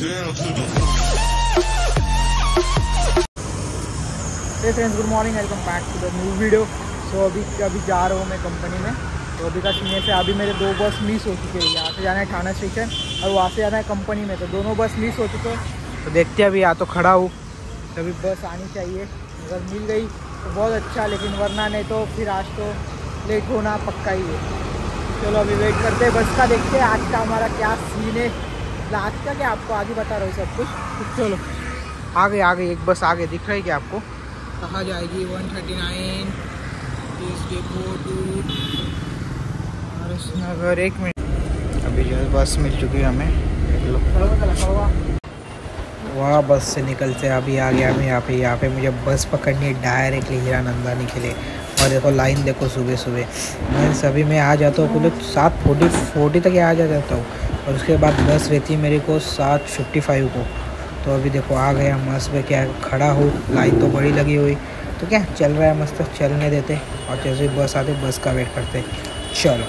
Friends good morning welcome back to the new video so अभी अभी जा रहा हूँ मैं कंपनी में। तो अभी का सीने से अभी मेरे दो बस मिस हो चुके हैं। यहाँ से जाना है थाना स्टेशन और वहाँ से जाना है कंपनी में। तो दोनों बस मिस हो चुके हैं। तो देखते हैं अभी, या तो खड़ा हूँ। तभी बस आनी चाहिए। अगर मिल गई तो बहुत अच्छा लेकिन वरना नहीं तो फिर आज तो लेट होना पक्का ही है। चलो, अभी वेट करते हैं। बस का देखते हैं आज का हमारा क्या सीन है। आज का क्या आपको आगे बता रहा हूँ सब कुछ? चलो। आ गई आ गई एक बस आ गई दिख रही क्या आपको? कहाँ जाएगी? वन थर्टी नाइन नगर एक मिनट। अभी जो है बस मिल चुकी है हमें। वहाँ बस से निकलते अभी आ गया मैं यहाँ पे यहाँ पे मुझे बस पकड़नी है डायरेक्टली हीरानंदानी के लिए। और देखो लाइन देखो सुबह सुबह मैं सभी में आ जाता हूँ। कुल सात फोर्टी फोर्टी तक आ जाता हूँ। और उसके बाद बस रहती मेरे को सात फिफ्टी फाइव को। तो अभी देखो, आ गया मस्त में क्या खड़ा हो लाइन तो बड़ी लगी हुई। तो क्या, चल रहा है मस्त, चलने देते और जैसे बस आते बस का वेट करते चलो।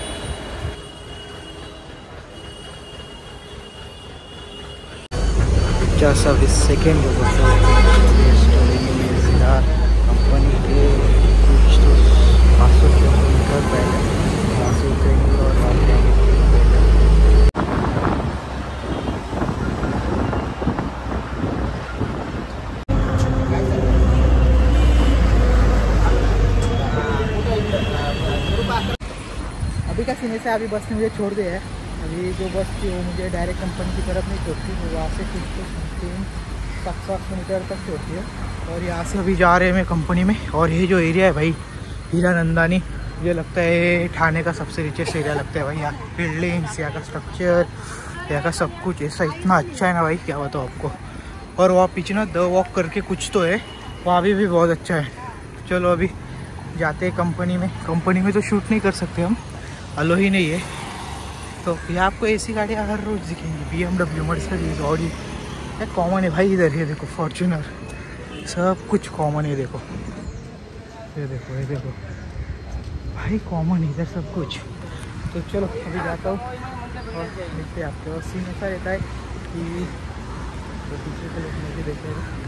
of a second वो कंपनी के कुछ तो पाँच सौ किलोमीटर पहले उतरेंगे और वहाँ जाएँगे का सीने से अभी बस ने मुझे छोड़ दिया है। अभी जो बस थी वो मुझे डायरेक्ट कंपनी की तरफ़ नहीं छोड़ती वो वहाँ से कुछ तो तीन सात सात सौ मीटर तक छोड़ती है। और यहाँ से अभी जा रहे हैं मैं कंपनी में। और ये जो एरिया है भाई हीरा नंदानी मुझे लगता है ठाणे का सबसे रिचेस्ट एरिया लगता है भाई। यहाँ बिल्डिंग्स यहाँ का स्ट्रक्चर यहाँ का सब कुछ ऐसा इतना अच्छा है ना भाई क्या बताओ आपको। और वहाँ पीछे ना द वॉक करके कुछ तो है वहाँ भी, भी बहुत अच्छा है। चलो अभी जाते हैं कंपनी में। कंपनी में तो शूट नहीं कर सकते हम। अलो ही नहीं है। तो ये आपको ऐसी गाड़ियाँ हर रोज़ दिखेंगी। B M W Mercedes Audi ये कॉमन है भाई इधर, ये देखो फॉर्चूनर सब कुछ कॉमन है, देखो। ये देखो ये देखो। भाई कॉमन इधर सब कुछ। तो चलो, अभी जाता हूँ और देखते आपके और सीन ऐसा रहता है कि तो पीछे के लोग मुझे देख हैं।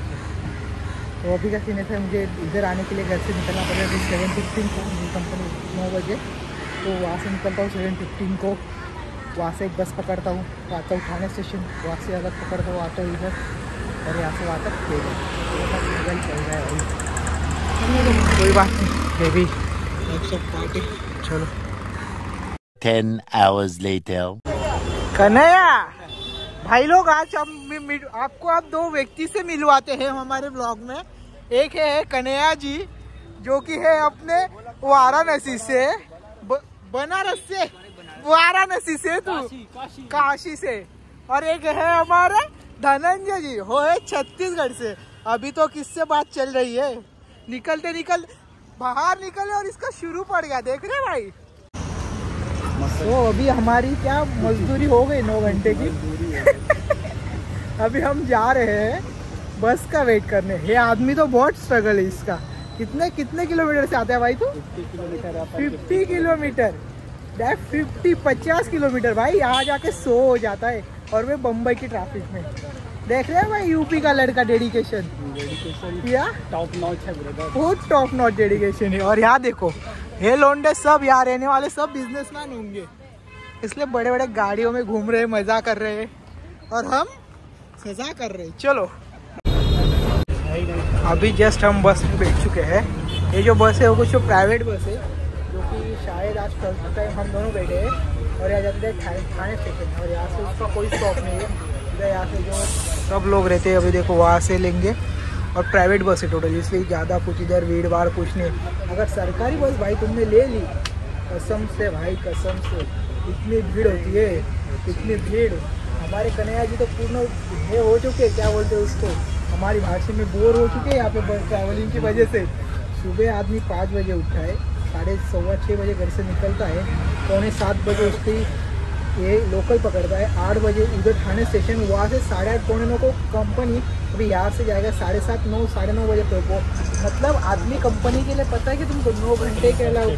तो अभी का सीन ऐसा है, मुझे इधर आने के लिए घर से निकलना पड़ेगा सेवन फिफ्टीन को मेरी कंपनी नौ बजे। तो वहाँ से निकलता हूँ सेवन फिफ्टीन को। वहाँ से एक बस पकड़ता हूँ आता हूँ थाने स्टेशन वहाँ से अलग पकड़ता हूँ आता हूँ इधर और यहाँ से वहाँ तक दे सिंगल चल रहा है कोई बात नहीं ये भी। सब पार्टी चलो। Ten hours later. कन्हैया भाई लोग आज हम आपको आप दो व्यक्ति से मिलवाते हैं हमारे ब्लॉग में। एक है कन्हैया जी जो कि है अपने वाराणसी से। ब, बनारस से? वाराणसी से तू? काशी काशी, काशी से? और एक है हमारा धनंजय जी। हो है छत्तीसगढ़ से। अभी तो किससे बात चल रही है? निकलते निकल बाहर निकले और इसका शुरू पड़ गया। देख रहे भाई? तो अभी हमारी क्या मजदूरी हो गई नौ घंटे की? अभी हम जा रहे हैं बस का वेट करने। ये आदमी तो बहुत स्ट्रगल है इसका। कितने कितने किलोमीटर से आता है भाई तू? Fifty kilometre. फिफ्टी पचास किलोमीटर। भाई यहाँ जाके सो हो जाता है। और मैं बम्बई की ट्रैफ़िक में। देख रहे हैं भाई यूपी का लड़का डेडिकेशन या? टॉप नॉच है बहुत टॉप नॉट डेडिकेशन है। और यहाँ देखो ये लोंडे सब यहाँ रहने वाले सब बिजनेसमैन होंगे। इसलिए बड़े बड़े गाड़ियों में घूम रहे हैं मज़ा कर रहे हैं। और हम सजा कर रहे हैं। चलो। अभी जस्ट हम बस में बैठ चुके हैं। ये जो बस है, वो कुछ प्राइवेट बस है, जो कि शायद आज फ़र्स्ट टाइम हम दोनों बैठे हैं और यहाँ जाते हैं थाने स्टेशन और यहाँ से उसका कोई स्टॉप नहीं है। इधर यहाँ से जो सब लोग रहते हैं, अभी देखो वहाँ से लेंगे और प्राइवेट बस है टोटल इसलिए ज़्यादा कुछ इधर भीड़ भाड़ कुछ नहीं अगर सरकारी बस भाई तुमने ले ली, कसम से भाई, कसम से। इतनी भीड़ होती है, इतनी भीड़। हमारे कन्हैया जी तो पूर्ण हो चुके क्या बोलते हैं उसको? हमारी भाषा में बोर हो चुके हैं यहाँ पे ट्रैवलिंग की वजह से। सुबह आदमी पाँच बजे उठता है, साढ़े सवा छः बजे घर से निकलता है, पौने सात बजे उसकी ये लोकल पकड़ता है, आठ बजे उधर थाने स्टेशन वहाँ से साढ़े आठ, पौने नौ को कंपनी अभी यहाँ से जाएगा, साढ़े सात, नौ, साढ़े नौ बजे तक मतलब आदमी कंपनी के लिए पता है कि तुमको नौ घंटे के अलावा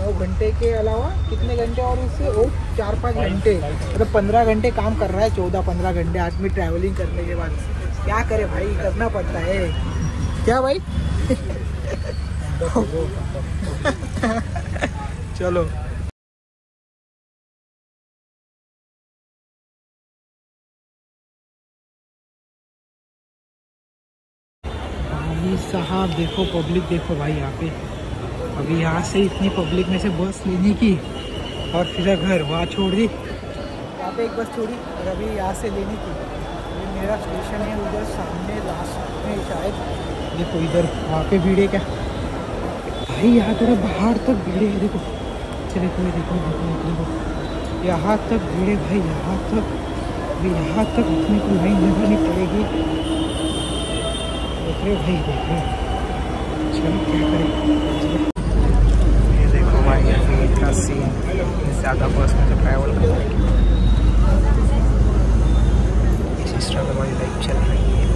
नौ घंटे के अलावा कितने घंटे और उससे वो चार पाँच घंटे। मतलब पंद्रह घंटे काम कर रहा है चौदह पंद्रह घंटे आदमी ट्रैवलिंग करने के बाद। क्या करे भाई? करना पड़ता है। क्या भाई? चलो। साहब, देखो पब्लिक देखो भाई यहाँ पे। अभी यहाँ से इतनी पब्लिक में से बस लेने की और फिर घर वहाँ छोड़ दी। यहाँ पे एक बस छोड़ी और अभी यहाँ से लेने की। ये मेरा स्टेशन है उधर सामने लास्ट में शायद। देखो इधर वहाँ पे भीड़ है क्या? भाई यहाँ थोड़ा बाहर तक भीड़ है देखो। चले कोई देखो देखो देखो यहाँ तक भीड़ है भाई यहाँ तक। अभी यहाँ तक उठने की लाइन लगानी पड़ेगी। देख रहे भाई देख रहे चलो क्या करें? भाई अभी का सीन ज़्यादा बस में तो ट्रैवल करने की इस स्ट्रगल वाली लाइफ चल रही है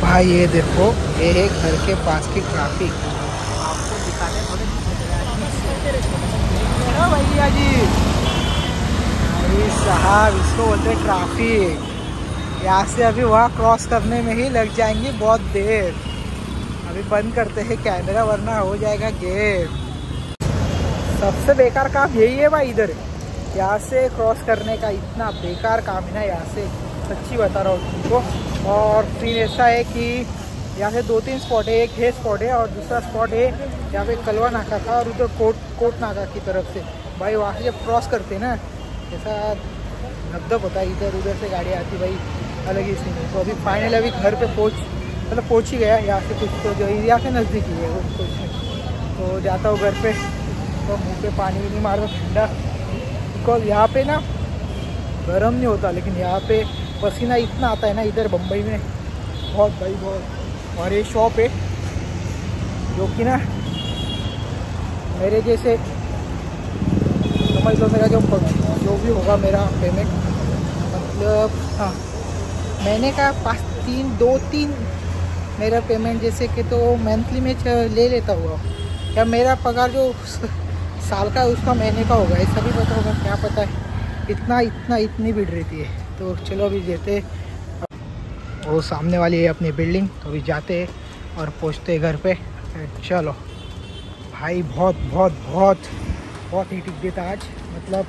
भाई ये देखो ये है घर के पास की ट्रैफ़िक आपको दिखाने भैया जी भाई साहब इसको बोलते ट्रैफ़िक यहाँ से अभी वहाँ क्रॉस करने में ही लग जाएँगी बहुत देर अभी बंद करते हैं कैमरा वरना हो जाएगा गेम सबसे बेकार काम यही है भाई इधर। यहाँ से क्रॉस करने का इतना बेकार काम है ना, यहाँ से। सच्ची बता रहा हूँ तुमको। और फिर ऐसा है कि यहाँ से दो तीन स्पॉट है, एक है स्पॉट है और दूसरा स्पॉट है, यहाँ पे कलवा नाका का और उधर कोट कोट नाका की तरफ़ से। भाई वहाँ से जब क्रॉस करते ना, ऐसा धबधब होता है इधर, उधर से गाड़ी आती भाई, अलग ही सीन तो अभी फाइनल अभी घर पे पहुँच मतलब पहुँच ही गया, यहाँ से कुछ तो जो यहाँ से नज़दीक ही है वो, कुछ तो जाता हूँ घर पे। तो मुँह पे पानी भी नहीं मारता, ठंडा। बिकॉज़ यहाँ पे ना गर्म नहीं होता, लेकिन यहाँ पे पसीना इतना आता है ना इधर बम्बई में। बहुत भाई, बहुत। और ये शॉप है, जो कि ना मेरे जैसे समझ लो मेरा जो जो भी होगा मेरा पेमेंट मतलब हाँ महीने का पाँच तीन, दो तीन मेरा पेमेंट जैसे कि तो मंथली में ले लेता हुआ। क्या मेरा पगार जो साल का उसका महीने का होगा। ऐसा भी पता होगा क्या पता है, इतना इतना, इतनी भीड़ रहती है। तो चलो अभी देते वो सामने वाली है अपनी बिल्डिंग तो अभी जाते हैं और पहुँचते घर पे। चलो। भाई, बहुत बहुत बहुत बहुत ही टिक देता आज। मतलब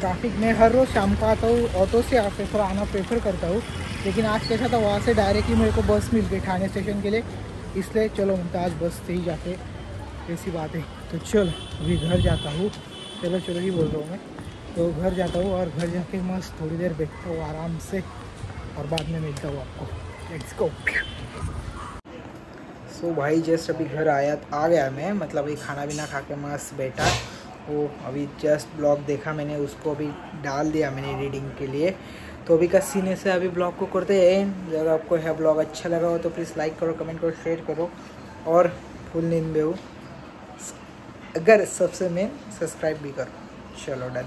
ट्रैफ़िक में हर रोज़ शाम को आता हूँ ऑटो से प्रेफर आना प्रेफर करता हूँ। लेकिन आज कैसा था, वहाँ से डायरेक्टली मेरे को बस मिल गई ठाणे स्टेशन के लिए। इसलिए चलो मुमताज़ बस से ही जाते ऐसी बात है। तो चलो, अभी घर जाता हूँ। चलो चलो ही बोल रहा हूँ मैं। तो घर जाता हूँ और घर जाके मस्त थोड़ी देर बैठता हूँ आराम से और बाद में मिलता हूँ आपको। लेट्स गो सो भाई जस्ट अभी घर आया, आ गया मैं। मतलब अभी खाना पीना खा के मस्त बैठा। वो अभी जस्ट ब्लॉग देखा मैंने, उसको अभी डाल दिया मैंने रीडिंग के लिए। तो अभी का सीने से अभी ब्लॉग को करते हैं। अगर आपको यह ब्लॉग अच्छा लगा हो तो प्लीज़ लाइक करो कमेंट करो शेयर करो। और फुल नींद में हो। अगर सबसे मेन सब्सक्राइब भी करो। चलो डन